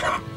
drop.